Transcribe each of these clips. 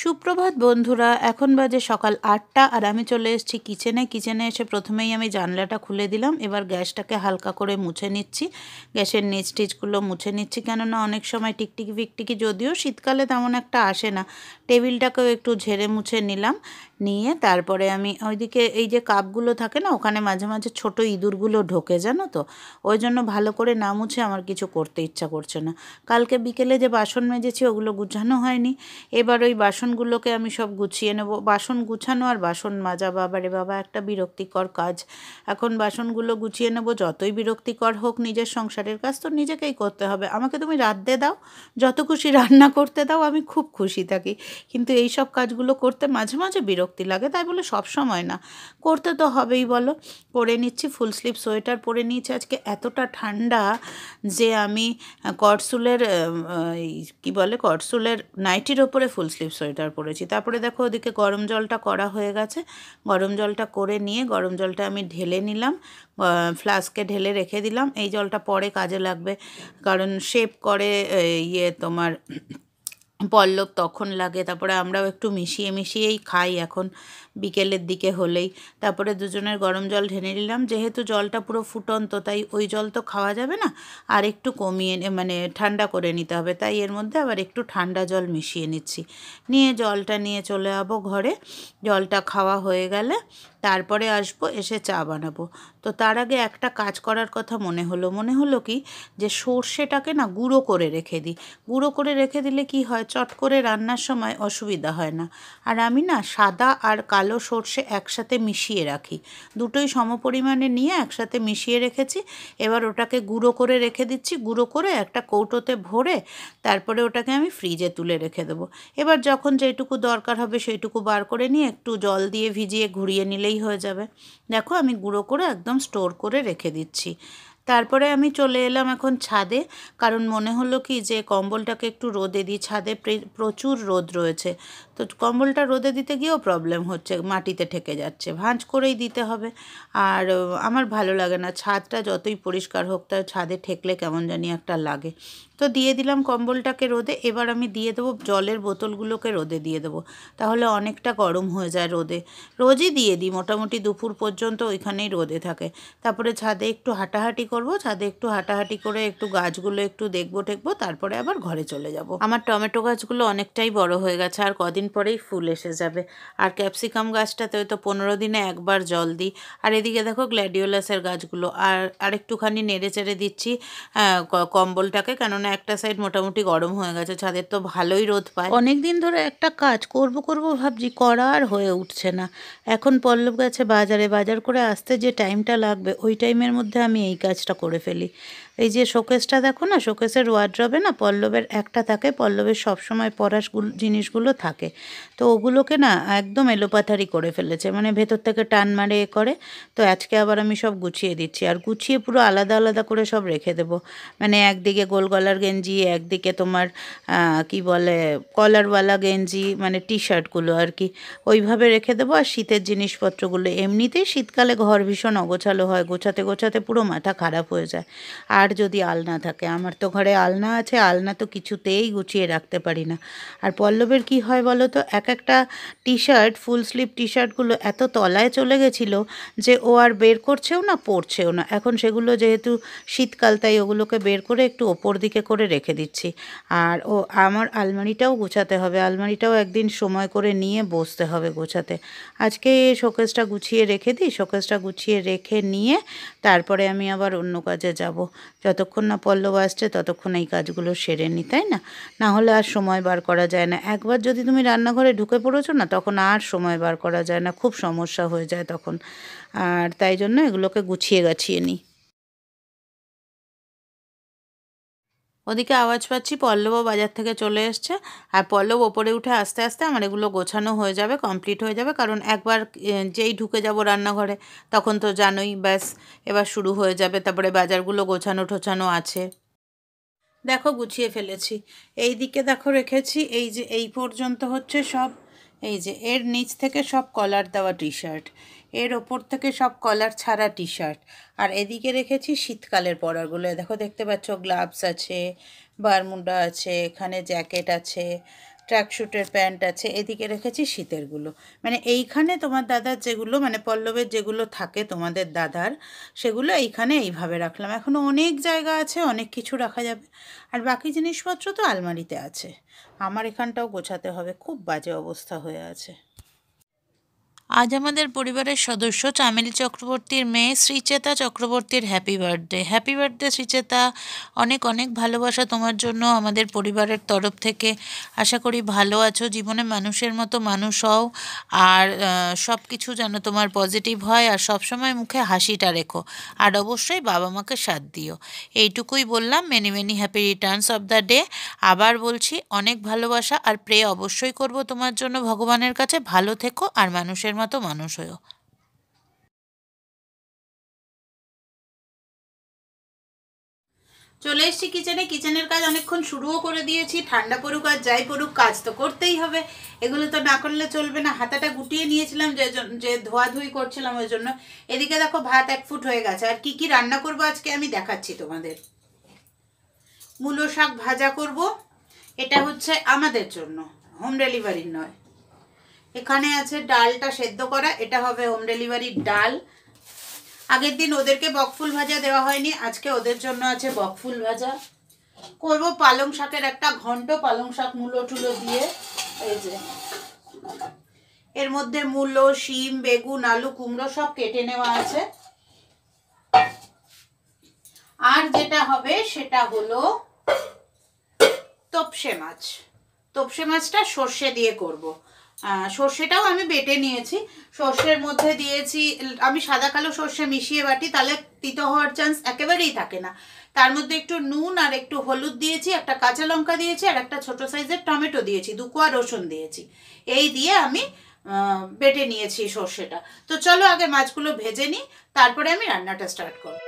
সুপ্রভাত বন্ধুরা, এখন বাজে সকাল আটটা আর আমি চলে এসেছি কিচেনে। কিচেনে এসে প্রথমেই আমি জানলাটা খুলে দিলাম। এবার গ্যাসটাকে হালকা করে মুছে নিচ্ছি। গ্যাসের নিচ টিচগুলো মুছে নিচ্ছি কেননা অনেক সময় টিকটিকি ফিকটিকি যদিও শীতকালে তেমন একটা আসে না। টেবিলটাকেও একটু ঝেড়ে মুছে নিলাম। নিয়ে তারপরে আমি ওইদিকে এই যে কাপগুলো থাকে না, ওখানে মাঝে মাঝে ছোট ইঁদুরগুলো ঢোকে, জানো তো? ওই জন্য ভালো করে না মুছে আমার কিছু করতে ইচ্ছা করছে না। কালকে বিকেলে যে বাসন মেজেছি, ওগুলো গুছানো হয়নি। এবার ওই বাসনগুলোকে আমি সব গুছিয়ে নেব। বাসন গুছানো আর বাসন মাজা, বাবারে বাবা, একটা বিরক্তিকর কাজ। এখন বাসনগুলো গুছিয়ে নেব, যতই বিরক্তিকর হোক নিজের সংসারের কাজ তো নিজেকেই করতে হবে। আমাকে তুমি রাঁধতে দাও, যত খুশি রান্না করতে দাও, আমি খুব খুশি থাকি। কিন্তু এই সব কাজগুলো করতে মাঝে মাঝে বিরক্তি লাগে, তাই বলে সব সময় না। করতে তো হবেই বলো। পরে নিচ্ছি ফুল স্লিভ সোয়েটার, পরে নিয়েছি আজকে এতটা ঠান্ডা যে আমি কটসুলের কি বলে, কটসুলের নাইটির ওপরে ফুল স্লিভ সোয়েটার পরেছি। তারপরে দেখো ওদিকে গরম জলটা করা হয়ে গেছে। গরম জলটা করে নিয়ে গরম জলটা আমি ঢেলে নিলাম। ফ্লাস্কে ঢেলে রেখে দিলাম। এই জলটা পরে কাজে লাগবে। কারণ শেপ করে ইয়ে তোমার পল্লব তখন লাগে। তারপরে আমরাও একটু মিশিয়ে, মিশিয়েই খাই এখন। বিকেলের দিকে হলেই। তারপরে দুজনের গরম জল ঢেনে নিলাম, যেহেতু জলটা পুরো ফুটন্ত, তাই ওই জল তো খাওয়া যাবে না। আর একটু কমিয়ে মানে ঠান্ডা করে নিতে হবে, তাই এর মধ্যে আবার একটু ঠান্ডা জল মিশিয়ে নিচ্ছি। নিয়ে জলটা নিয়ে চলে যাব ঘরে। জলটা খাওয়া হয়ে গেলে তারপরে আসব, এসে চা বানাবো। তো তার আগে একটা কাজ করার কথা মনে হলো। মনে হলো কি? যে সর্ষেটাকে না গুঁড়ো করে রেখে দিই। গুঁড়ো করে রেখে দিলে কি হয়? চট করে রান্নার সময় অসুবিধা হয় না। আর আমি না সাদা আর কালো সর্ষে একসাথে মিশিয়ে রাখি। দুটোই সমপরিমাণে নিয়ে একসাথে মিশিয়ে রেখেছি। এবার ওটাকে গুঁড়ো করে রেখে দিচ্ছি। গুঁড়ো করে একটা কৌটোতে ভরে তারপরে ওটাকে আমি ফ্রিজে তুলে রেখে দেবো। এবার যখন যেটুকু দরকার হবে সেইটুকু বার করে নিয়ে একটু জল দিয়ে ভিজিয়ে ঘুরিয়ে নিলেই হয়ে যাবে। দেখো আমি গুঁড়ো করে একদম স্টোর করে রেখে দিচ্ছি। তারপরে আমি চলে এলাম এখন ছাদে। কারণ মনে হলো কি যে কম্বলটাকে একটু রোদে দিই। ছাদে প্রচুর রোদ রয়েছে। তো কম্বলটা রোদে দিতে গিয়েও প্রবলেম হচ্ছে। মাটিতে ঠেকে যাচ্ছে। ভাঁজ করেই দিতে হবে। আর আমার ভালো লাগে না। ছাদটা যতই পরিষ্কার হোক তার ছাদে ঠেকলে কেমন জানি একটা লাগে। তো দিয়ে দিলাম কম্বলটাকে রোদে। এবার আমি দিয়ে দেবো জলের বোতলগুলোকে রোদে দিয়ে দেবো। তাহলে অনেকটা গরম হয়ে যায় রোদে। রোজই দিয়ে দিই। মোটামুটি দুপুর পর্যন্ত ওইখানেই রোদে থাকে। তারপরে ছাদে একটু হাঁটাহাঁটি করব ছাদে একটু হাঁটাহাঁটি করে একটু গাছগুলো একটু দেখব টেকবো তারপরে আবার ঘরে চলে যাব। আমার টমেটো গাছগুলো অনেকটাই বড় হয়ে গেছে আর কদিন পরেই ফুল এসে যাবে। আর ক্যাপসিকাম গাছটাতে হয়তো পনেরো দিনে একবার জল দিই। আর এদিকে দেখো গ্ল্যাডিওলাসের গাছগুলো আর আরেকটুখানি নেড়ে চেড়ে দিচ্ছি কম্বলটাকে কেননা একটা সাইড মোটামুটি গরম হয়ে গেছে ছাদের তো ভালোই রোদ পায়। অনেক দিন ধরে একটা কাজ করব করব ভাবছি করা আর হয়ে উঠছে না। এখন পল্লব গাছে বাজারে বাজার করে আসতে যে টাইমটা লাগবে ওই টাইমের মধ্যে আমি এই কাজটা করে ফেলি এই যে শোকেসটা দেখো না, শোকেসের ওয়ার্ড্রবে না পল্লবের একটা থাকে, পল্লবের সবসময় পরাশগুলো জিনিসগুলো থাকে। তো ওগুলোকে না একদম এলোপাথারি করে ফেলেছে মানে ভেতর থেকে টান মারে এ করে। তো আজকে আবার আমি সব গুছিয়ে দিচ্ছি, আর গুছিয়ে পুরো আলাদা আলাদা করে সব রেখে দেব। মানে একদিকে গোল গলার গেঞ্জি, একদিকে তোমার কি বলে কলারওয়ালা গেঞ্জি মানে টি শার্টগুলো আর কি। ওইভাবে রেখে দেবো, আর শীতের জিনিসপত্রগুলো, এমনিতেই শীতকালে ঘর ভীষণ অগোছালো হয়, গোছাতে গোছাতে পুরো মাথা খারাপ হয়ে যায়। আর আর যদি আলনা থাকে, আমার তো ঘরে আলনা আছে, আলনা তো কিছুতেই গুছিয়ে রাখতে পারি না। আর পল্লবের কি হয় বলো তো, এক একটা টি শার্ট ফুল স্লিভ টি শার্টগুলো এত তলায় চলে গেছিল যে ও আর বের করছেও না, পরছেও না। এখন সেগুলো যেহেতু শীতকাল, তাই ওগুলোকে বের করে একটু ওপর দিকে করে রেখে দিচ্ছি। আর ও, আমার আলমারিটাও গুছাতে হবে, আলমারিটাও একদিন সময় করে নিয়ে বসতে হবে গোছাতে। আজকে শোকেসটা গুছিয়ে রেখে দিই, শোকেসটা গুছিয়ে রেখে নিয়ে তারপরে আমি আবার অন্য কাজে যাব। যতক্ষণ না পল্লব আসছে, ততক্ষণ এই কাজগুলো সেরে নি, তাই না? না হলে আর সময় বার করা যায় না। একবার যদি তুমি রান্নাঘরে ঢুকে পড়েছো না, তখন আর সময় বার করা যায় না, খুব সমস্যা হয়ে যায় তখন। আর তাই জন্য এগুলোকে গুছিয়ে গাছিয়ে নিই ওদিকে আওয়াজ পাচ্ছি পল্লবও বাজার থেকে চলে এসছে। আর পল্লব ওপরে উঠে আস্তে আস্তে আমার এগুলো গোছানো হয়ে যাবে, কমপ্লিট হয়ে যাবে। কারণ একবার যেই ঢুকে যাব রান্নাঘরে, তখন তো জানোই, ব্যাস, এবার শুরু হয়ে যাবে। তারপরে বাজারগুলো গোছানো ঠোছানো আছে। দেখো, গুছিয়ে ফেলেছি। এই দিকে দেখো, রেখেছি। এই যে, এই পর্যন্ত হচ্ছে সব। এই যে, এর নিচ থেকে সব কলার দেওয়া টি শার্ট এর ওপর থেকে সব কলার ছাড়া টি শার্ট আর এদিকে রেখেছি শীতকালের পরারগুলো দেখো, দেখতে পাচ্ছ গ্লাভস আছে বারমুন্ডা আছে, এখানে জ্যাকেট আছে ট্র্যাকশুটের প্যান্ট আছে, এদিকে রেখেছি শীতেরগুলো মানে এইখানে তোমার দাদার যেগুলো মানে পল্লবের যেগুলো থাকে তোমাদের দাদার, সেগুলো এইখানে এইভাবে রাখলাম। এখনও অনেক জায়গা আছে, অনেক কিছু রাখা যাবে। আর বাকি জিনিসপত্র তো আলমারিতে আছে। আমার এখানটাও গোছাতে হবে, খুব বাজে অবস্থা হয়ে আছে। আজ আমাদের পরিবারের সদস্য চামেলি চক্রবর্তীর মেয়ে শ্রীচেতা চক্রবর্তীর happy birthday happy birthday Sricheta. অনেক অনেক ভালোবাসা তোমার জন্য আমাদের পরিবারের তরফ থেকে। আশা করি ভালো আছো, জীবনে মানুষের মতো মানুষ হও। আর সব কিছু যেন তোমার পজিটিভ হয়। আর সবসময় মুখে হাসিটা রেখো। আর অবশ্যই বাবা মাকে সাথ দিও। এইটুকুই বললাম। Many many happy returns of the day আবার বলছি, অনেক ভালোবাসা। আর প্রে অবশ্যই করব তোমার জন্য। ভগবানের কাছে ভালো থেকো। আর মানুষের মতো মানুষ হয়েও চলে এসেছি কিচেনে কিচেনের কাজ অনেকক্ষণ শুরুও করে দিয়েছি। ঠান্ডা পড়ুক আর যাই পড়ুক, কাজ তো করতেই হবে। এগুলো তো না করলে চলবে না। হাতাটা গুটিয়ে নিয়েছিলাম যে যে ধোয়াধুয়ি করছিলাম ওই জন্য। এদিকে দেখো ভাত এক ফুট হয়ে গেছে। আর কি কি রান্না করব আজকে আমি দেখাচ্ছি তোমাদের। মূলো শাক ভাজা করব। এটা হচ্ছে আমাদের জন্য। হোম ডেলিভারির নয়। এখানে আছে ডালটা সেদ্ধ করা, এটা হবে হোম ডেলিভারির ডাল। আগের দিন ওদেরকে বকফুল ভাজা দেওয়া হয়নি, আজকে ওদের জন্য আছে বকফুল ভাজা। করব পালং শাকের একটা ঘন্ট, পালং শাক মূলো টুলো দিয়ে, এই যে। এর মধ্যে মূলো, শিম, বেগুন, আলু, কুমড়ো সব কেটে নেওয়া আছে। আর যেটা হবে সেটা হলো তপসে মাছ। তপসে মাছটা সর্ষে দিয়ে করব। সর্ষেটাও আমি বেটে নিয়েছি। সর্ষের মধ্যে দিয়েছি, আমি সাদা কালো সর্ষে মিশিয়ে বাটি, তাহলে তিতো হওয়ার চান্স একেবারেই থাকে না। তার মধ্যে একটু নুন আর একটু হলুদ দিয়েছি, একটা কাঁচা লঙ্কা দিয়েছি আর একটা ছোট সাইজের টমেটো দিয়েছি, দু কোয়া রসুন দিয়েছি। এই দিয়ে আমি বেটে নিয়েছি সর্ষেটা। তো চলো আগে মাছগুলো ভেজে নিই, তারপরে আমি রান্নাটা স্টার্ট করব।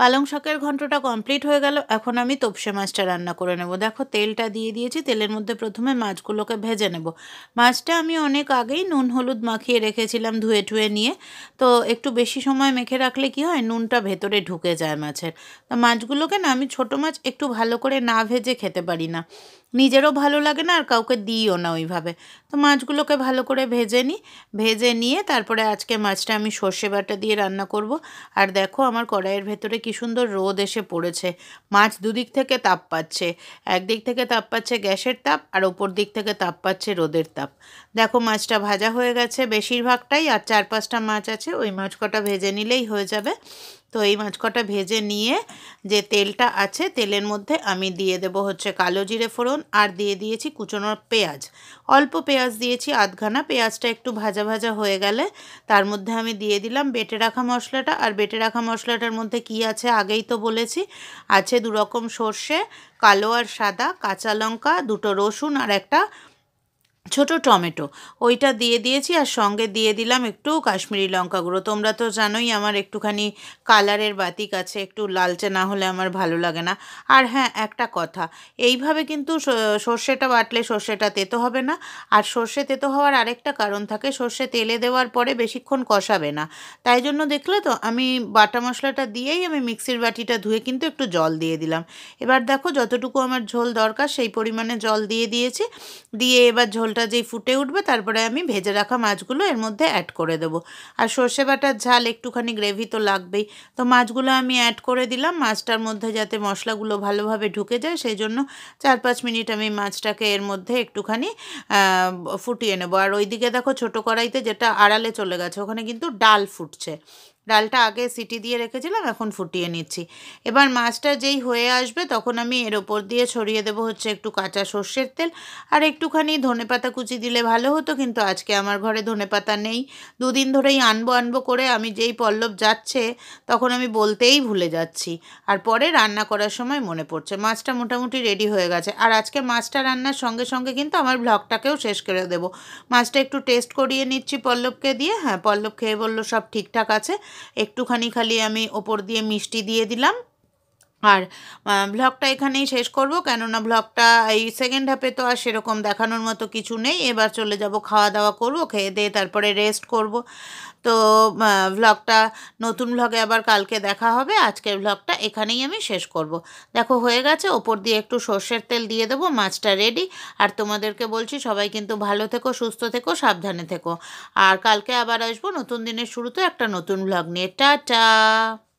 পালং শাকের ঘন্টটা কমপ্লিট হয়ে গেল, এখন আমি তোপসে মাছটা রান্না করে নেব। দেখো, তেলটা দিয়ে দিয়েছি, তেলের মধ্যে প্রথমে মাছগুলোকে ভেজে নেব। মাছটা আমি অনেক আগেই নুন, হলুদ মাখিয়ে রেখেছিলাম ধুয়ে ঠুয়ে নিয়ে। তো একটু বেশি সময় মেখে রাখলে কি হয়, নুনটা ভেতরে ঢুকে যায় মাছের। তো মাছগুলোকে না, আমি ছোট মাছ একটু ভালো করে না ভেজে খেতে পারি না। নিজেরও ভালো লাগে না আর কাউকে দিইও না ওইভাবে। তো মাছগুলোকে ভালো করে ভেজে নিই ভেজে নিয়ে তারপরে আজকে মাছটা আমি সর্ষে বাটা দিয়ে রান্না করব। আর দেখো আমার কড়াইয়ের ভেতরে কি সুন্দর রোদ এসে পড়েছে। মাছ দুদিক থেকে তাপ পাচ্ছে, একদিক থেকে তাপ পাচ্ছে গ্যাসের তাপ আর ওপর দিক থেকে তাপ পাচ্ছে রোদের তাপ। দেখো মাছটা ভাজা হয়ে গেছে বেশিরভাগটাই আর চার পাঁচটা মাছ আছে, ওই মাছ কটা ভেজে নিলেই হয়ে যাবে। তো এই মাছ কটা ভেজে নিয়ে যে তেলটা আছে, তেলের মধ্যে আমি দিয়ে দেব হচ্ছে কালো জিরে ফোড়ন আর দিয়ে দিয়েছি কুচোনোর পেঁয়াজ। অল্প পেঁয়াজ দিয়েছি, আধখানা। পেঁয়াজটা একটু ভাজা ভাজা হয়ে গেলে তার মধ্যে আমি দিয়ে দিলাম বেটে রাখা মশলাটা। আর বেটে রাখা মশলাটার মধ্যে কি আছে আগেই তো বলেছি, আছে দু রকম সর্ষে, কালো আর সাদা, কাঁচা লঙ্কা, দুটো রসুন আর একটা ছোট টমেটো, ওইটা দিয়ে দিয়েছি আর সঙ্গে দিয়ে দিলাম একটু কাশ্মীরি লঙ্কা গুঁড়ো। তোমরা তো জানোই আমার একটুখানি কালারের বাতিক আছে, একটু লালচে না হলে আমার ভালো লাগে না। আর হ্যাঁ একটা কথা, এইভাবে কিন্তু সর্ষেটা বাটলে সর্ষেটা তেতো হবে না। আর সর্ষে তেতো হওয়ার আরেকটা কারণ থাকে, সর্ষে তেলে দেওয়ার পরে বেশিক্ষণ কষাবে না। তাই জন্য দেখলে তো আমি বাটা মশলাটা দিয়েই আমি মিক্সির বাটিটা ধুয়ে কিন্তু একটু জল দিয়ে দিলাম। এবার দেখো যতটুকু আমার ঝোল দরকার সেই পরিমাণে জল দিয়ে দিয়েছি। দিয়ে এবার ঝোলটা ঝোলটা যেই ফুটে উঠবে, তারপরে আমি ভেজে রাখা মাছগুলো এর মধ্যে অ্যাড করে দেবো। আর সর্ষে বাটার ঝাল একটুখানি গ্রেভি তো লাগবেই। তো মাছগুলো আমি অ্যাড করে দিলাম, মাছটার মধ্যে যাতে মশলাগুলো ভালোভাবে ঢুকে যায়, সেই জন্য চার পাঁচ মিনিট আমি মাছটাকে এর মধ্যে একটুখানি ফুটিয়ে নেব। আর ওইদিকে দেখো ছোটো কড়াইতে যেটা আড়ালে চলে গেছে, ওখানে কিন্তু ডাল ফুটছে। ডালটা আগে সিটি দিয়ে রেখেছিলাম, এখন ফুটিয়ে নিচ্ছি। এবার মাছটা যেই হয়ে আসবে তখন আমি এর ওপর দিয়ে ছড়িয়ে দেবো হচ্ছে একটু কাঁচা সর্ষের তেল। আর একটুখানি ধনে পাতা কুচি দিলে ভালো হতো, কিন্তু আজকে আমার ঘরে ধনে পাতা নেই। দুদিন ধরেই আনব আনব করে আমি যেই পল্লব যাচ্ছে তখন আমি বলতেই ভুলে যাচ্ছি। আর পরে রান্না করার সময় মনে পড়ছে, মাছটা মোটামুটি রেডি হয়ে গেছে। আর আজকে মাছটা রান্নার সঙ্গে সঙ্গে কিন্তু আমার ব্লগটাকেও শেষ করে দেবো। মাছটা একটু টেস্ট করিয়ে নিচ্ছি পল্লবকে দিয়ে। হ্যাঁ পল্লব খেয়ে বলল সব ঠিকঠাক আছে। একটুখানি খালি আমি ওপর দিয়ে মিষ্টি দিয়ে দিলাম। আর ব্লগটা এখানেই শেষ করব। কেননা ব্লগটা এই সেকেন্ড হাফে তো আর সেরকম দেখানোর মতো কিছু নেই। এবার চলে যাব খাওয়া দাওয়া করব, খেয়ে দিয়ে তারপরে রেস্ট করব। তো ভ্লগটা নতুন ভ্লগে আবার কালকে দেখা হবে। আজকের ভ্লগটা এখানেই আমি শেষ করব। দেখো, হয়ে গেছে। ওপর দিয়ে একটু সর্ষের তেল দিয়ে দেবো, মাছটা রেডি আর তোমাদেরকে বলছি, সবাই কিন্তু ভালো থেকো, সুস্থ থেকো, সাবধানে থেকো। আর কালকে আবার আসব নতুন দিনের শুরুতে একটা নতুন ভ্লগ নিয়ে। টাটা!